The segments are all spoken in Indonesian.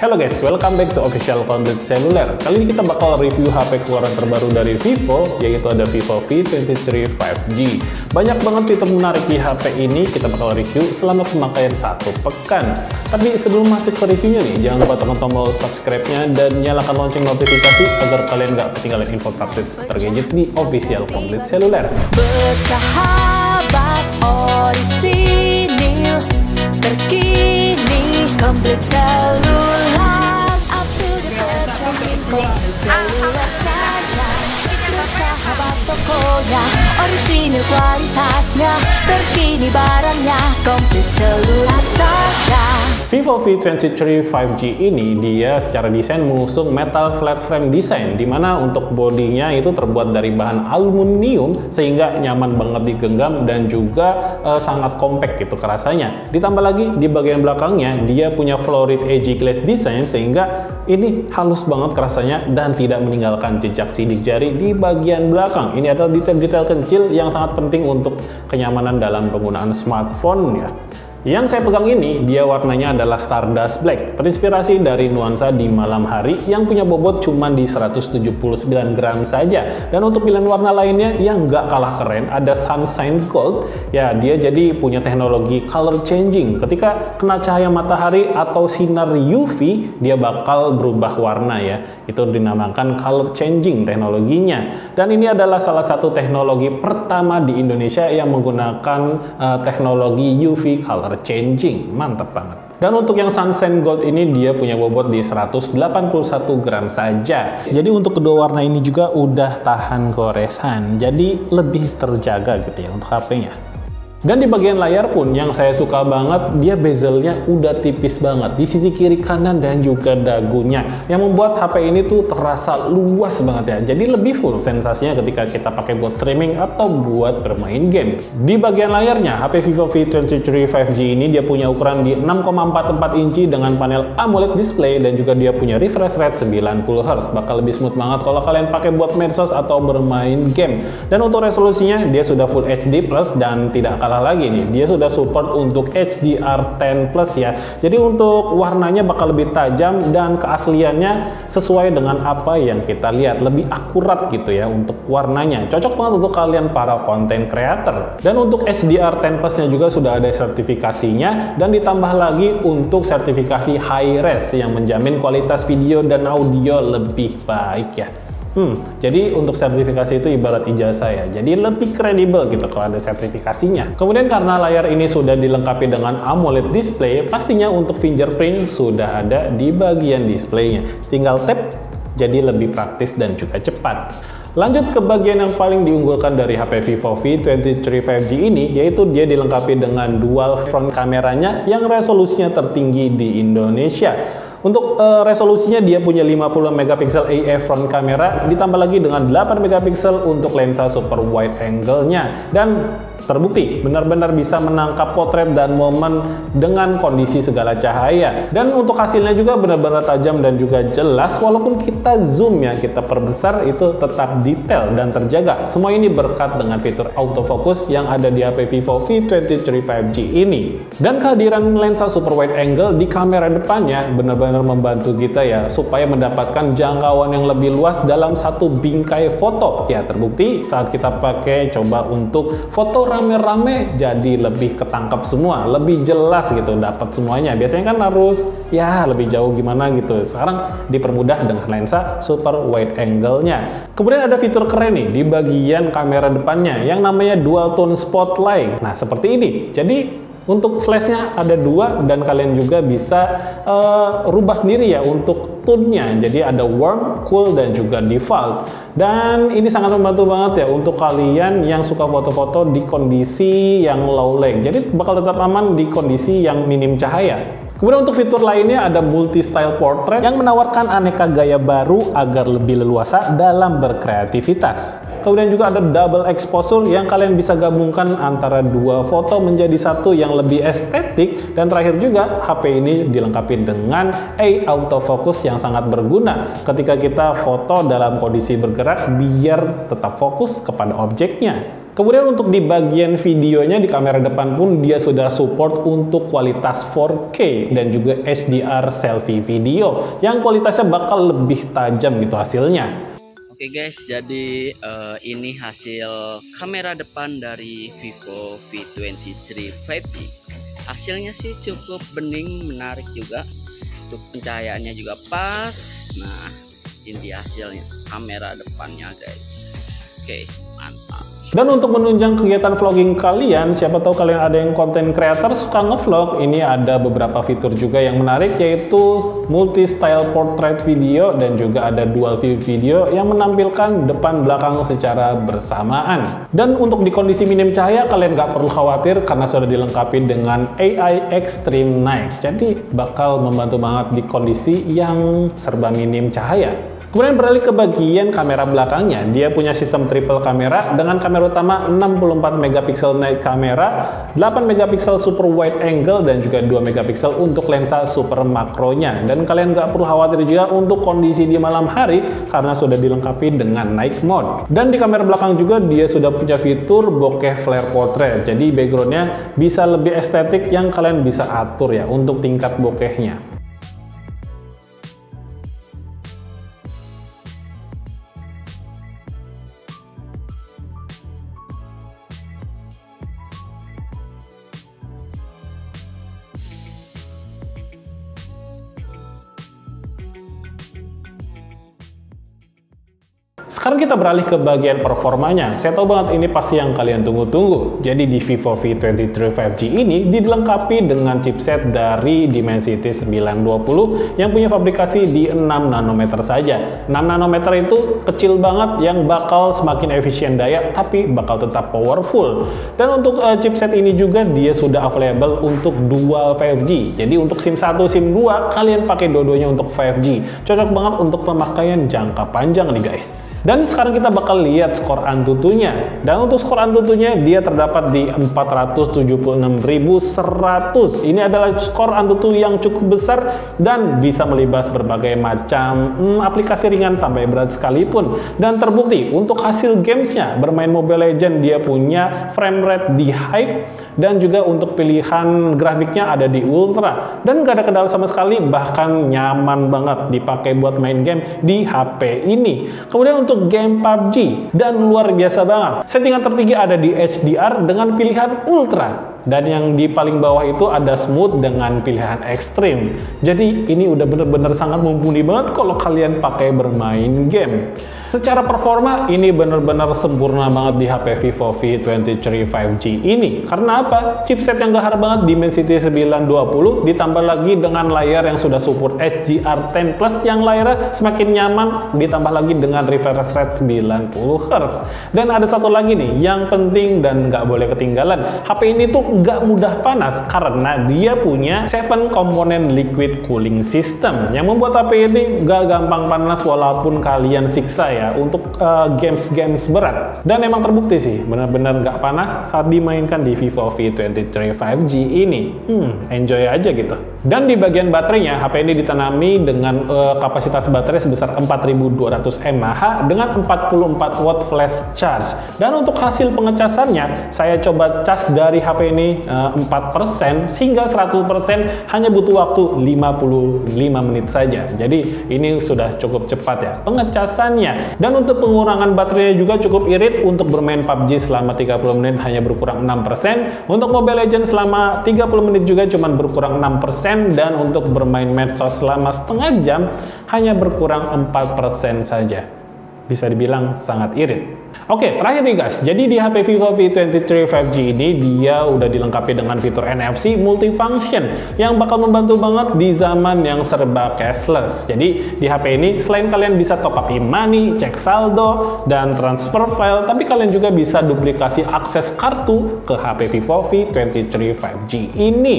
Halo guys, welcome back to Official Content Cellular. Kali ini kita bakal review HP keluaran terbaru dari Vivo, yaitu ada Vivo V23 5G. Banyak banget fitur menarik di HP ini, kita bakal review selama pemakaian satu pekan. Tapi sebelum masuk ke reviewnya nih, jangan lupa tekan tombol subscribe-nya dan nyalakan lonceng notifikasi agar kalian nggak ketinggalan info update seputar gadget di Official Complete Cellular. Bersahabat orisinil terkini Complete Cellular to the tercanggih Complete Cellular saja Bersahabat tokonya Orisinil kualitasnya Terkini barangnya Complete Cellular saja Vivo V23 5G ini dia secara desain mengusung metal flat frame design di mana untuk bodinya itu terbuat dari bahan aluminium sehingga nyaman banget digenggam dan juga uh, sangat compact gitu kerasanya. Ditambah lagi di bagian belakangnya dia punya florid edgy glass design sehingga ini halus banget kerasanya dan tidak meninggalkan jejak sidik jari di bagian belakang. Ini adalah detail-detail kecil yang sangat penting untuk kenyamanan dalam penggunaan smartphone ya. Yang saya pegang ini, dia warnanya adalah Stardust Black, terinspirasi dari nuansa di malam hari yang punya bobot cuma di 179 gram saja. Dan untuk pilihan warna lainnya yang nggak kalah keren, ada Sunshine Gold. Ya, dia jadi punya teknologi color changing. Ketika kena cahaya matahari atau sinar UV, dia bakal berubah warna ya. Itu dinamakan color changing teknologinya. Dan ini adalah salah satu teknologi pertama di Indonesia yang menggunakan uh, teknologi UV color color changing. Mantap banget. Dan untuk yang Sunshine Gold ini dia punya bobot di 181 gram saja. Jadi untuk kedua warna ini juga udah tahan goresan. Jadi lebih terjaga gitu ya untuk HP-nya. Dan di bagian layar pun yang saya suka banget, dia bezelnya udah tipis banget di sisi kiri kanan dan juga dagunya. Yang membuat HP ini tuh terasa luas banget ya. Jadi lebih full sensasinya ketika kita pakai buat streaming atau buat bermain game. Di bagian layarnya, HP Vivo V23 5G ini dia punya ukuran di 6,44 inci dengan panel AMOLED display dan juga dia punya refresh rate 90 Hz. Bakal lebih smooth banget kalau kalian pakai buat medsos atau bermain game. Dan untuk resolusinya dia sudah Full HD Plus dan tidak akan kalah lagi nih, dia sudah support untuk HDR10 Plus ya. Jadi untuk warnanya bakal lebih tajam dan keasliannya sesuai dengan apa yang kita lihat, lebih akurat gitu ya untuk warnanya. Cocok banget untuk kalian para content creator. Dan untuk HDR10 Plus-nya juga sudah ada sertifikasinya dan ditambah lagi untuk sertifikasi high res yang menjamin kualitas video dan audio lebih baik ya. Hmm, jadi untuk sertifikasi itu ibarat ijazah ya. Jadi lebih kredibel gitu kalau ada sertifikasinya. Kemudian karena layar ini sudah dilengkapi dengan AMOLED display, pastinya untuk fingerprint sudah ada di bagian displaynya. Tinggal tap, jadi lebih praktis dan juga cepat. Lanjut ke bagian yang paling diunggulkan dari HP Vivo V23 5G ini, yaitu dia dilengkapi dengan dual front kameranya yang resolusinya tertinggi di Indonesia. Untuk uh, resolusinya dia punya 50 megapiksel AF front kamera ditambah lagi dengan 8 megapiksel untuk lensa super wide angle-nya. Dan terbukti benar-benar bisa menangkap potret dan momen dengan kondisi segala cahaya. Dan untuk hasilnya juga benar-benar tajam dan juga jelas walaupun kita zoom ya kita perbesar itu tetap detail dan terjaga. Semua ini berkat dengan fitur autofocus yang ada di HP Vivo V23 5G ini. Dan kehadiran lensa super wide angle di kamera depannya benar-benar membantu kita ya supaya mendapatkan jangkauan yang lebih luas dalam satu bingkai foto. Ya terbukti saat kita pakai coba untuk foto rame-rame jadi lebih ketangkap semua, lebih jelas gitu dapat semuanya. Biasanya kan harus ya lebih jauh gimana gitu. Sekarang dipermudah dengan lensa super wide angle-nya. Kemudian ada fitur keren nih di bagian kamera depannya yang namanya dual tone spotlight. Nah, seperti ini. Jadi untuk flashnya ada dua dan kalian juga bisa uh, rubah sendiri ya untuk tone-nya. Jadi ada warm, cool dan juga default. Dan ini sangat membantu banget ya untuk kalian yang suka foto-foto di kondisi yang low light. Jadi bakal tetap aman di kondisi yang minim cahaya. Kemudian untuk fitur lainnya ada multi-style portrait yang menawarkan aneka gaya baru agar lebih leluasa dalam berkreativitas. Kemudian juga ada double exposure yang kalian bisa gabungkan antara dua foto menjadi satu yang lebih estetik dan terakhir juga HP ini dilengkapi dengan A autofocus yang sangat berguna ketika kita foto dalam kondisi bergerak biar tetap fokus kepada objeknya. Kemudian untuk di bagian videonya di kamera depan pun dia sudah support untuk kualitas 4K dan juga HDR selfie video yang kualitasnya bakal lebih tajam gitu hasilnya. Oke guys, jadi uh, ini hasil kamera depan dari Vivo V23 5G. Hasilnya sih cukup bening, menarik juga. Untuk pencahayaannya juga pas. Nah, ini hasilnya kamera depannya guys. Oke, mantap. Dan untuk menunjang kegiatan vlogging kalian, siapa tahu kalian ada yang konten creator suka ngevlog, ini ada beberapa fitur juga yang menarik yaitu multi style portrait video dan juga ada dual view video yang menampilkan depan belakang secara bersamaan. Dan untuk di kondisi minim cahaya kalian nggak perlu khawatir karena sudah dilengkapi dengan AI Extreme Night. Jadi bakal membantu banget di kondisi yang serba minim cahaya. Kemudian beralih ke bagian kamera belakangnya, dia punya sistem triple kamera dengan kamera utama 64 megapiksel night kamera, 8 megapiksel super wide angle dan juga 2 megapiksel untuk lensa super makronya. Dan kalian nggak perlu khawatir juga untuk kondisi di malam hari karena sudah dilengkapi dengan night mode. Dan di kamera belakang juga dia sudah punya fitur bokeh flare portrait. Jadi backgroundnya bisa lebih estetik yang kalian bisa atur ya untuk tingkat bokehnya. Sekarang kita beralih ke bagian performanya. Saya tahu banget ini pasti yang kalian tunggu-tunggu. Jadi di Vivo V23 5G ini dilengkapi dengan chipset dari Dimensity 920 yang punya fabrikasi di 6 nanometer saja. 6 nanometer itu kecil banget yang bakal semakin efisien daya tapi bakal tetap powerful. Dan untuk uh, chipset ini juga dia sudah available untuk dual 5G. Jadi untuk SIM 1, SIM 2 kalian pakai dua-duanya untuk 5G. Cocok banget untuk pemakaian jangka panjang nih guys. Dan sekarang kita bakal lihat skor Antutunya. Dan untuk skor Antutunya dia terdapat di 476.100. Ini adalah skor Antutu yang cukup besar dan bisa melibas berbagai macam hmm, aplikasi ringan sampai berat sekalipun. Dan terbukti untuk hasil gamesnya bermain Mobile Legend dia punya frame rate di high dan juga untuk pilihan grafiknya ada di ultra dan gak ada kendala sama sekali bahkan nyaman banget dipakai buat main game di HP ini. Kemudian untuk game PUBG dan luar biasa banget. Settingan tertinggi ada di HDR dengan pilihan Ultra dan yang di paling bawah itu ada smooth dengan pilihan ekstrim. Jadi ini udah bener-bener sangat mumpuni banget kalau kalian pakai bermain game. Secara performa ini benar-benar sempurna banget di HP Vivo V23 5G ini. Karena apa? Chipset yang gahar banget Dimensity 920 ditambah lagi dengan layar yang sudah support HDR10 Plus yang layarnya semakin nyaman ditambah lagi dengan refresh rate 90 Hz. Dan ada satu lagi nih yang penting dan nggak boleh ketinggalan. HP ini tuh nggak mudah panas karena dia punya 7 component liquid cooling system. Yang membuat HP ini nggak gampang panas walaupun kalian siksa ya untuk games-games uh, berat. Dan emang terbukti sih benar-benar nggak panas saat dimainkan di Vivo V23 5G ini. Hmm, enjoy aja gitu dan di bagian baterainya HP ini ditanami dengan uh, kapasitas baterai sebesar 4200 mAh dengan 44 watt flash charge. Dan untuk hasil pengecasannya saya coba cas dari HP ini uh, 4% hingga 100% hanya butuh waktu 55 menit saja. Jadi ini sudah cukup cepat ya pengecasannya. Dan untuk pengurangan baterainya juga cukup irit. Untuk bermain PUBG selama 30 menit hanya berkurang 6%. Untuk Mobile Legends selama 30 menit juga cuma berkurang 6% dan untuk bermain medsos selama setengah jam hanya berkurang 4% saja. Bisa dibilang sangat irit. Oke, terakhir nih guys. Jadi di HP Vivo V23 5G ini dia udah dilengkapi dengan fitur NFC multifunction yang bakal membantu banget di zaman yang serba cashless. Jadi di HP ini selain kalian bisa top up e-money, cek saldo, dan transfer file, tapi kalian juga bisa duplikasi akses kartu ke HP Vivo V23 5G ini.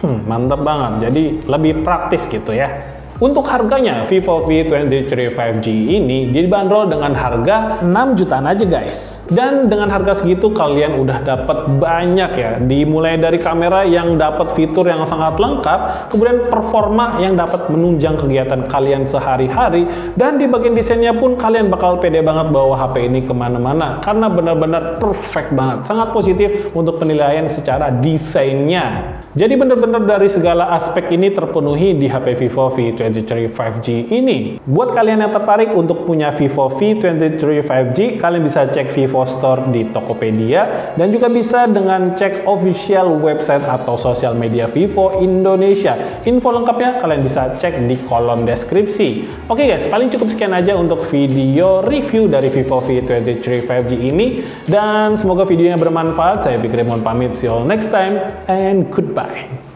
Hmm, mantap banget. Jadi lebih praktis gitu ya. Untuk harganya, Vivo V23 5G ini dibanderol dengan harga 6 jutaan aja guys. Dan dengan harga segitu kalian udah dapat banyak ya, dimulai dari kamera yang dapat fitur yang sangat lengkap, kemudian performa yang dapat menunjang kegiatan kalian sehari-hari, dan di bagian desainnya pun kalian bakal pede banget bawa HP ini ke mana-mana, karena benar-benar perfect banget, sangat positif untuk penilaian secara desainnya. Jadi benar-benar dari segala aspek ini terpenuhi di HP Vivo V23 5G ini. Buat kalian yang tertarik untuk punya Vivo V23 5G, kalian bisa cek Vivo Store di Tokopedia dan juga bisa dengan cek official website atau sosial media Vivo Indonesia. Info lengkapnya kalian bisa cek di kolom deskripsi. Oke guys, paling cukup sekian aja untuk video review dari Vivo V23 5G ini dan semoga videonya bermanfaat. Saya Fikri Mon pamit. See you all next time and goodbye.